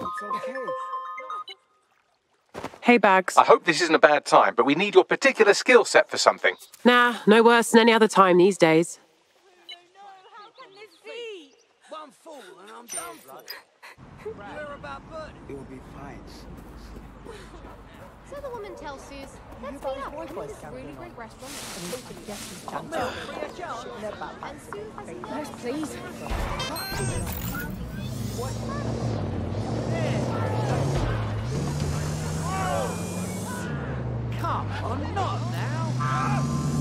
It's okay. Hey, Bags. I hope this isn't a bad time, but we need your particular skill set for something. Nah, no worse than any other time these days. One fool and I'm done for. You're about Bertie. It will be fine. So the woman tells Suze, let's meet up in this really great restaurant. And Suze has Yes, please. Come on, not now.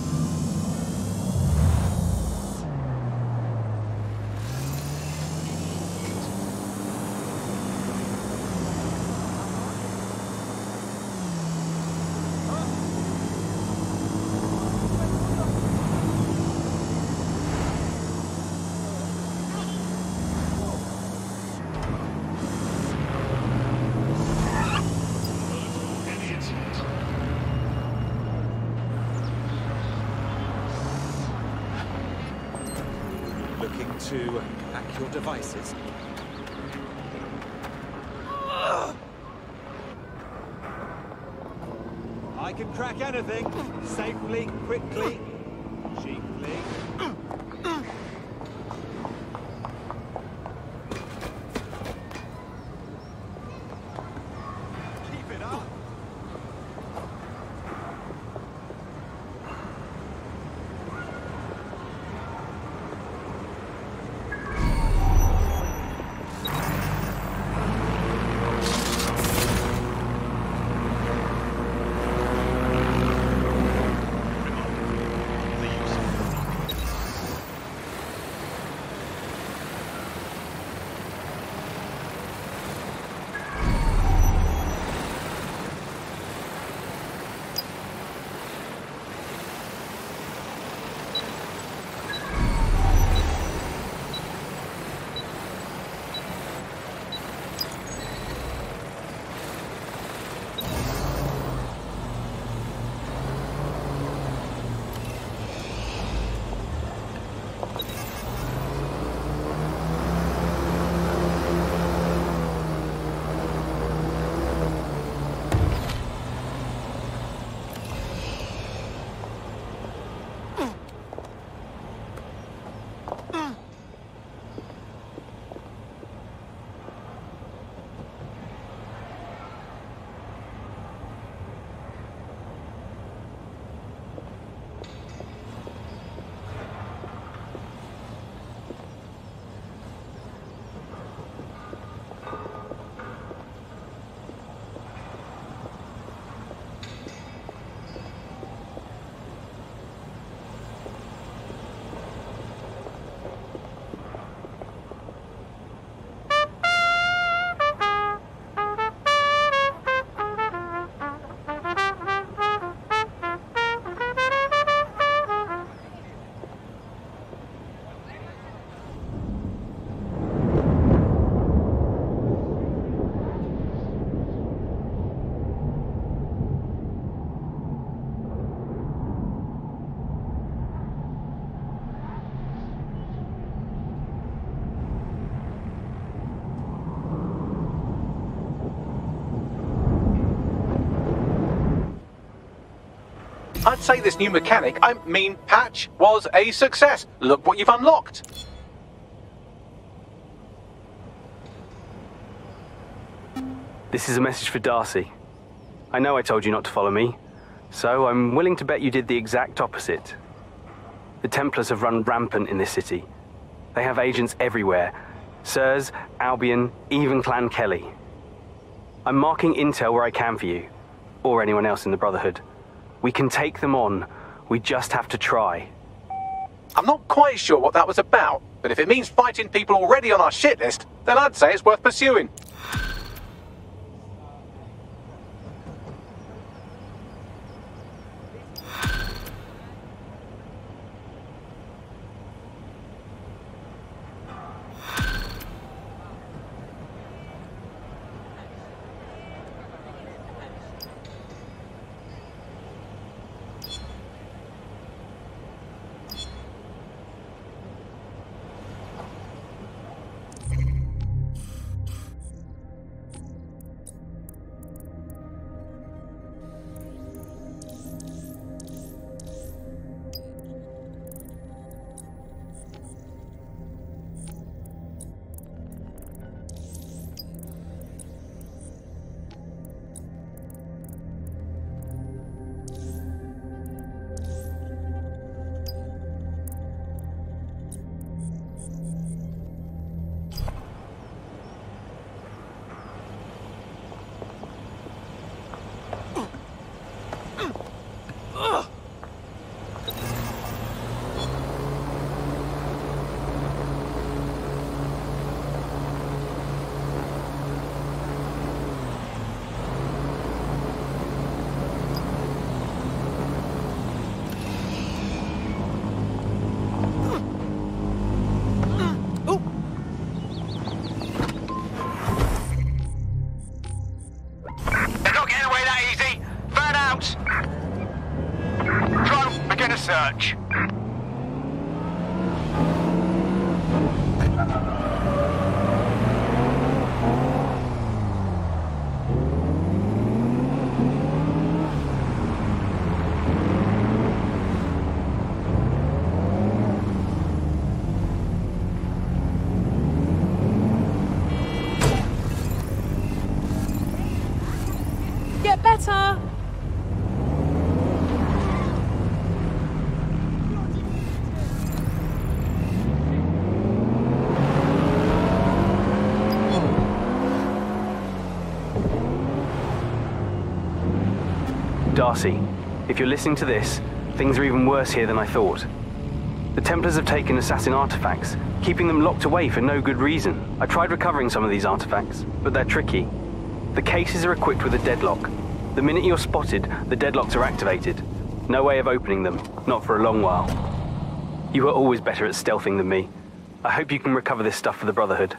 To hack your devices? I can crack anything safely, quickly, Say this new mechanic, I mean patch, was a success. Look what you've unlocked. This is a message for Darcy. I know I told you not to follow me, so I'm willing to bet you did the exact opposite. The Templars have run rampant in this city. They have agents everywhere SIRS, Albion, even Clan Kelly. I'm marking intel where I can for you, or anyone else in the Brotherhood. We can take them on. We just have to try. I'm not quite sure what that was about, but if it means fighting people already on our shit list, then I'd say it's worth pursuing. Darcy, if you're listening to this, things are even worse here than I thought. The Templars have taken assassin artifacts, keeping them locked away for no good reason. I tried recovering some of these artifacts, but they're tricky. The cases are equipped with a deadlock. The minute you're spotted, the deadlocks are activated. No way of opening them, not for a long while. You were always better at stealthing than me. I hope you can recover this stuff for the Brotherhood.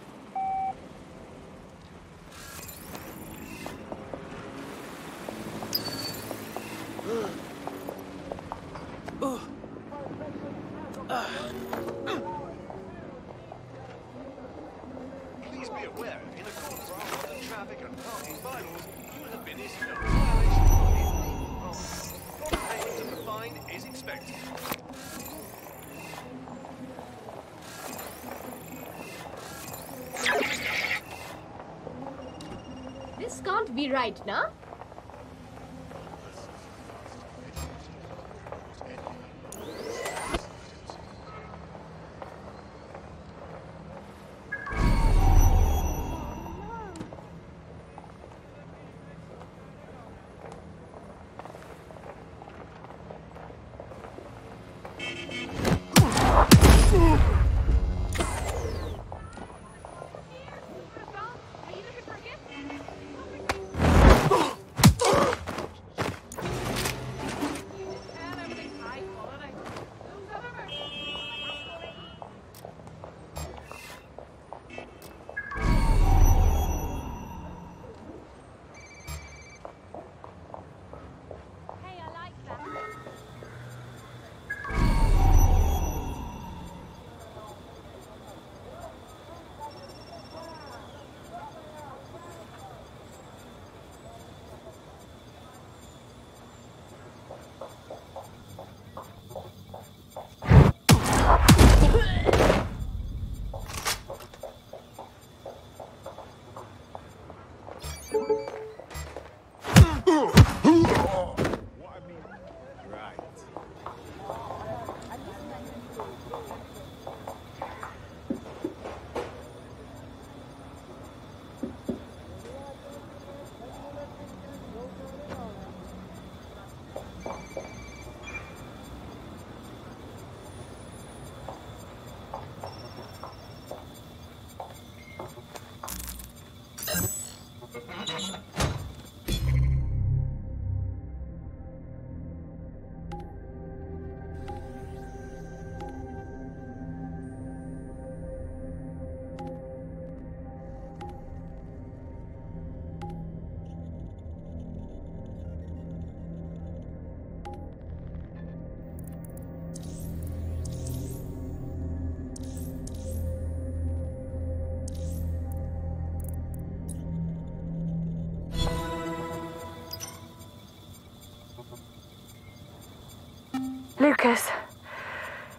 Lucas,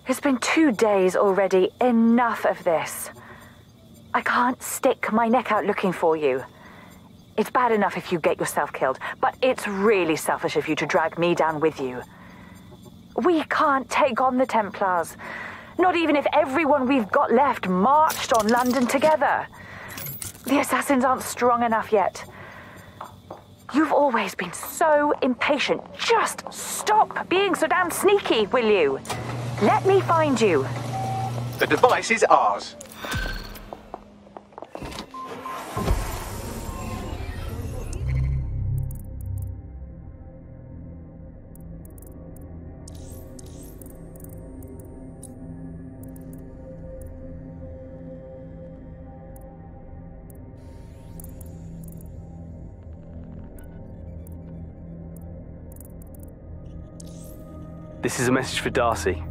it's been two days already. Enough of this. I can't stick my neck out looking for you. It's bad enough if you get yourself killed, but it's really selfish of you to drag me down with you. We can't take on the Templars. Not even if everyone we've got left marched on London together. The assassins aren't strong enough yet. You've always been so impatient. Just stop being so damn sneaky, will you? Let me find you. The device is ours. This is a message for Darcy.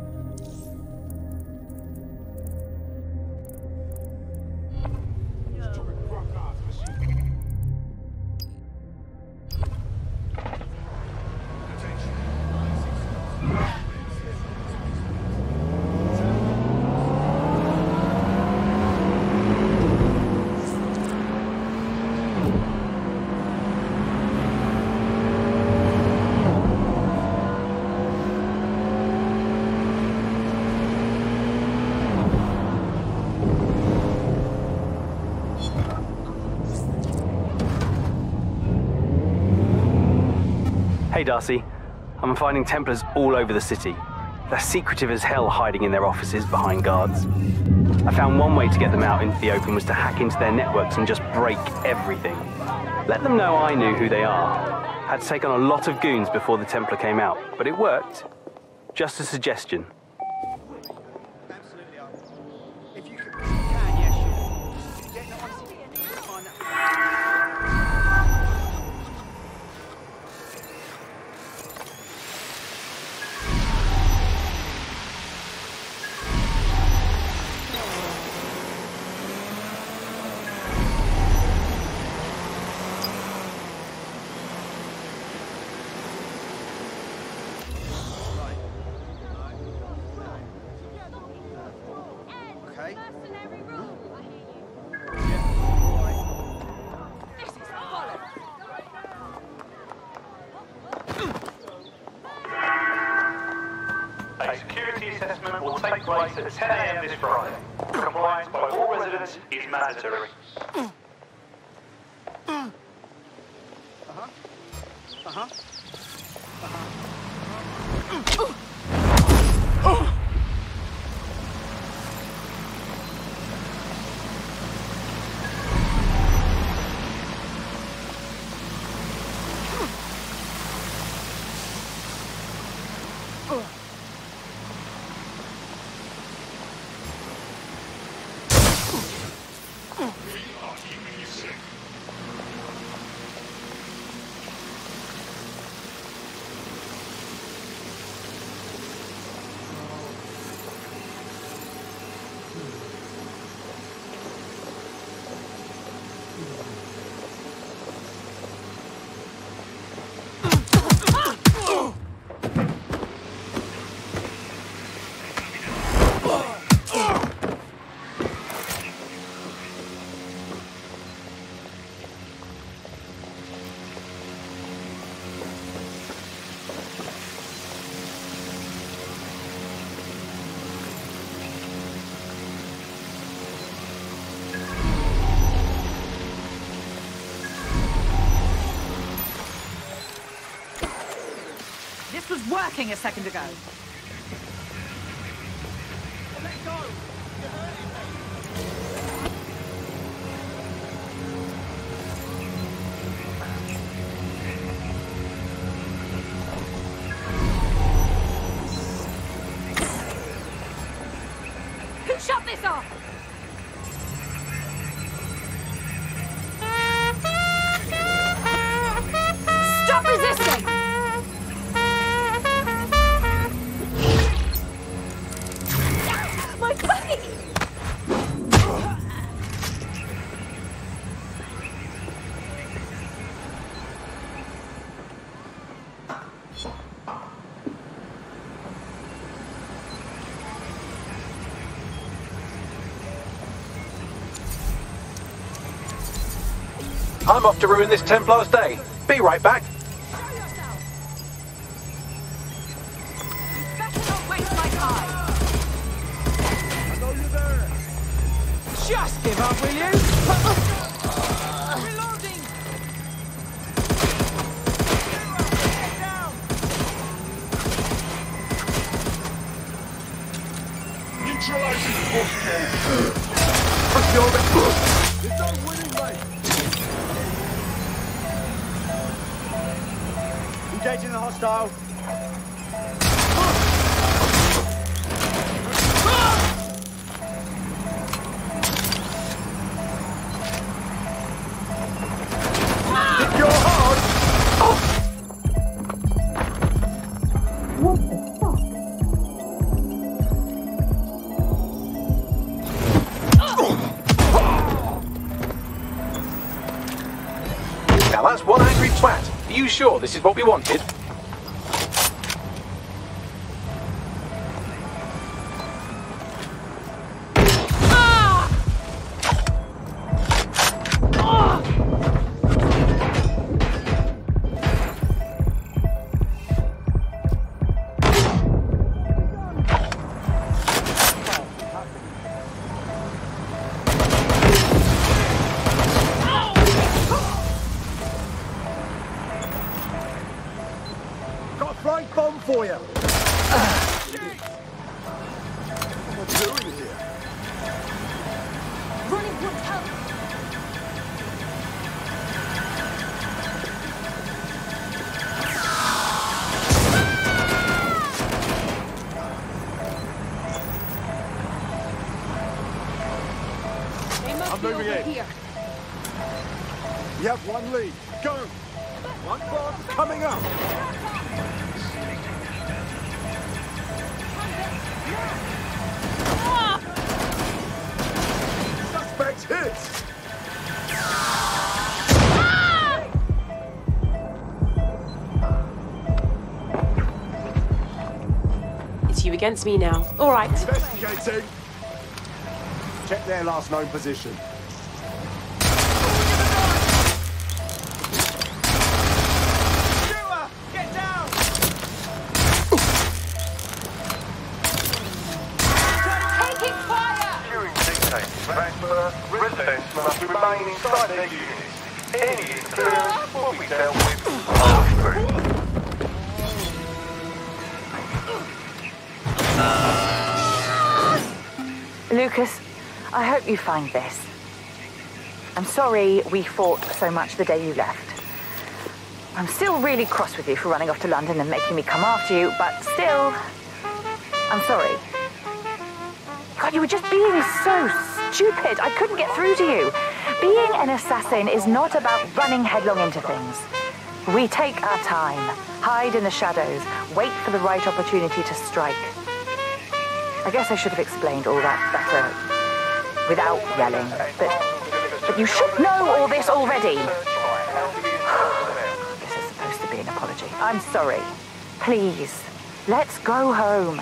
Hey, Darcy. I'm finding Templars all over the city. They're secretive as hell hiding in their offices behind guards. I found one way to get them out into the open was to hack into their networks and just break everything. Let them know I knew who they are. Had to take on a lot of goons before the Templar came out, but it worked. Just a suggestion. Okay. A security assessment will take place at 10 a.m. this Friday. Compliance by all residents is mandatory. A second ago. I'm off to ruin this Templar's day. Be right back. Just give up, will you? hostile. Now that's one angry twat. Are you sure this is what we wanted? I'm be moving in. here. You have one lead. Go. One bomb coming up. Suspect hit. It's you against me now. All right. Investigating. Check their last known position. Taking fire! During dictates transfer, residents must remain inside their units. Any interference will be dealt with harshly. Lucas, I hope you find this. I'm sorry we fought so much the day you left. I'm still really cross with you for running off to London and making me come after you, but still, I'm sorry. God, you were just being so stupid. I couldn't get through to you. Being an assassin is not about running headlong into things. We take our time, hide in the shadows, wait for the right opportunity to strike. I guess I should have explained all that better without yelling, but, but you should know all this already. this is supposed to be an apology. I'm sorry. Please, let's go home.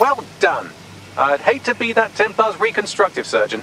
Well done. I'd hate to be that Templar's reconstructive surgeon.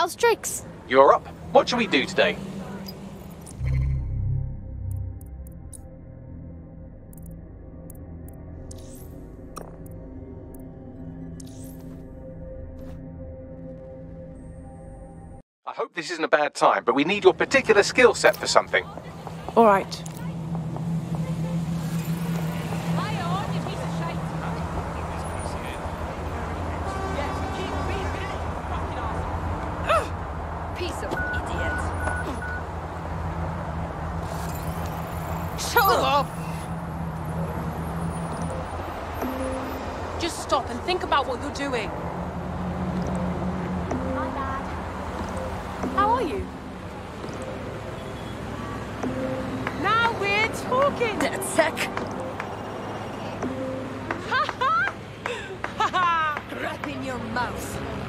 How's tricks? You're up. What shall we do today? I hope this isn't a bad time, but we need your particular skill set for something. All right. Are you? Now we're talking! DedSec. Crap in your mouth.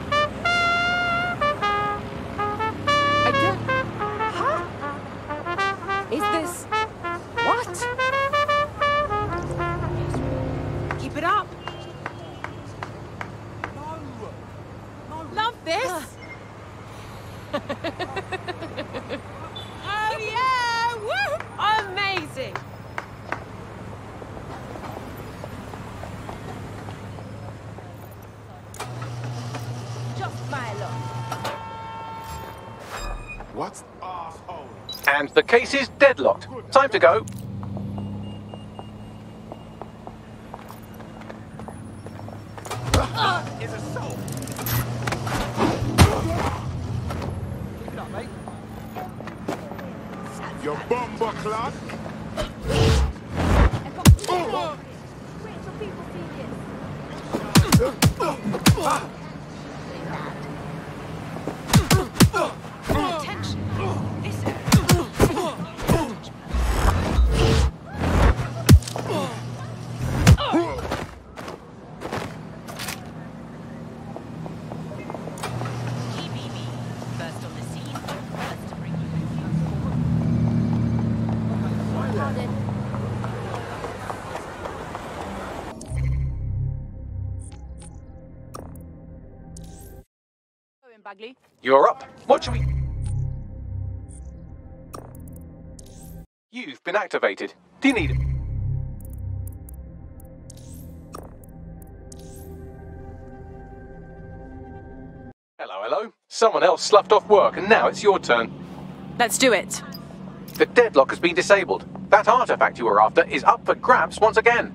Case is deadlocked. Time to go. Your bumper clock. You're up. What should we... You've been activated. Do you need it? Hello, hello. Someone else sloughed off work and now it's your turn. Let's do it. The deadlock has been disabled. That artifact you were after is up for grabs once again.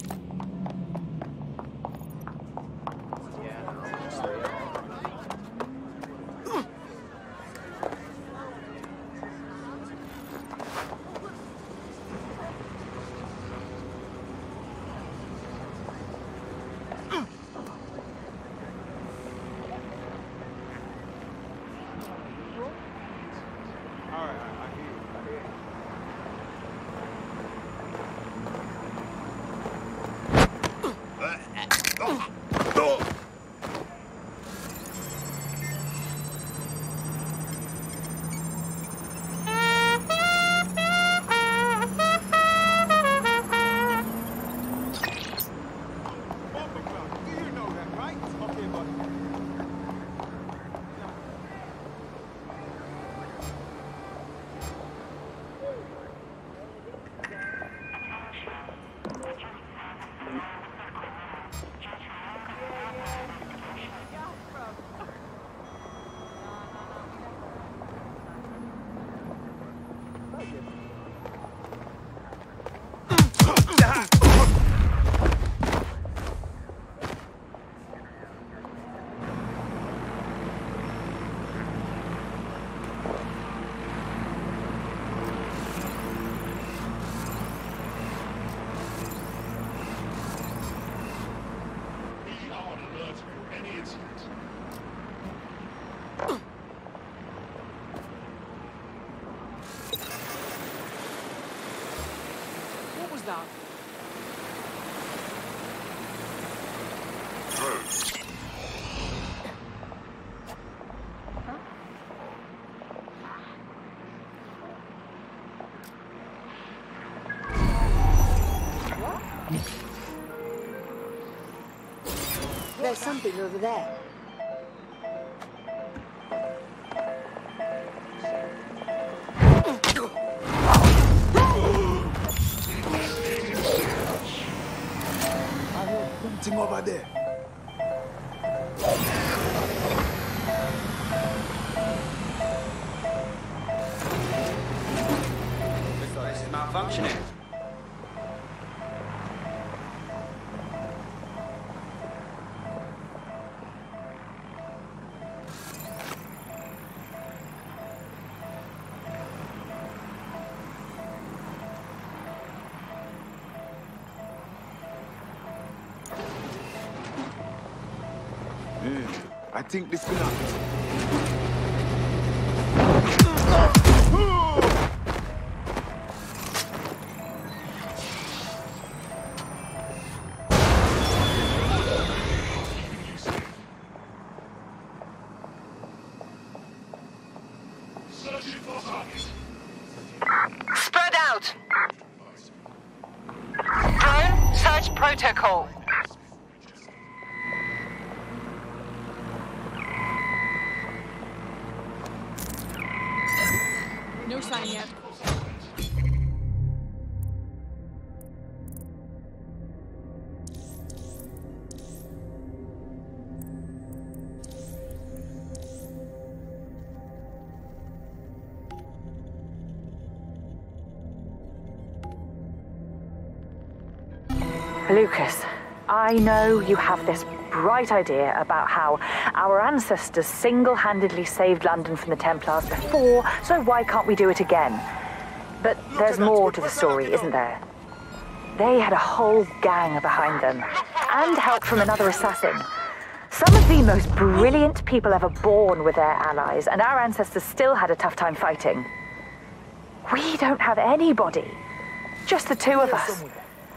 What was that? Something over there. I heard something over there. Looks like this is malfunctioning. Think this will happen. Spread out! Drone, search protocol. Saying yet. Lucas, I know you have this bright idea about how our ancestors single handedly saved London from the Templars before, so why can't we do it again? But there's more to the story, isn't there? They had a whole gang behind them, and help from another assassin. Some of the most brilliant people ever born were their allies, and our ancestors still had a tough time fighting. We don't have anybody, just the two of us.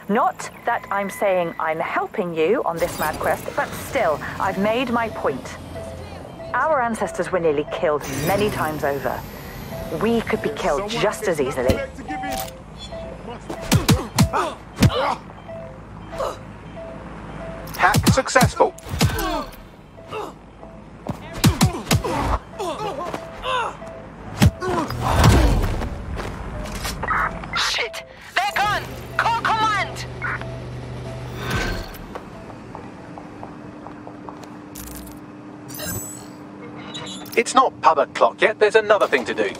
Not that I'm saying I'm helping you on this mad quest, but still, I've made my point. Our ancestors were nearly killed many times over. We could be killed just as easily. Hack successful. Pub o'clock yet, there's another thing to do.